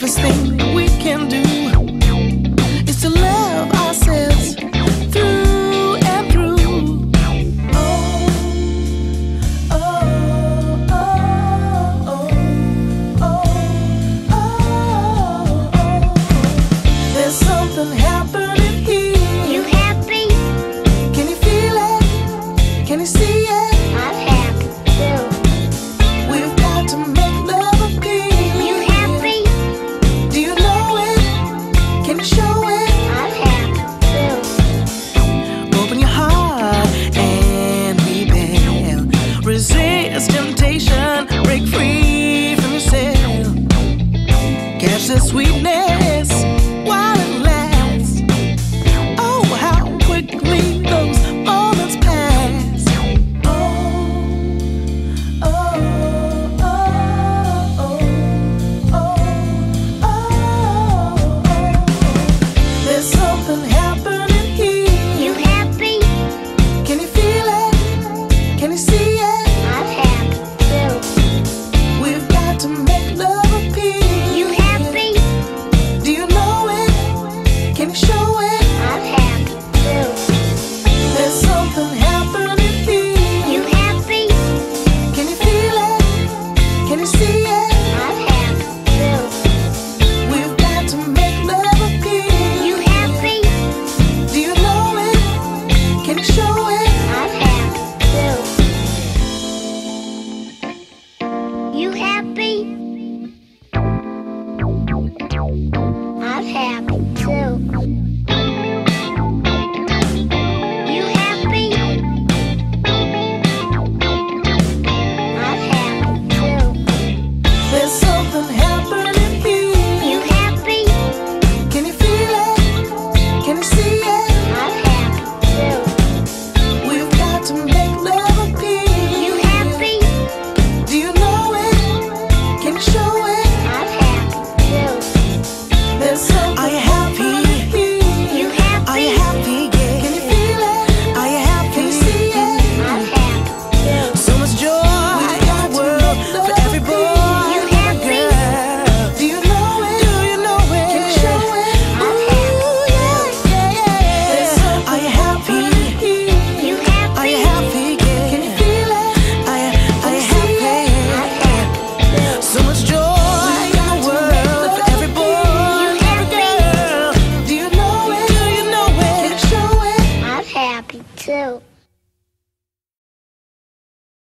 bravest thing we can do The sweetness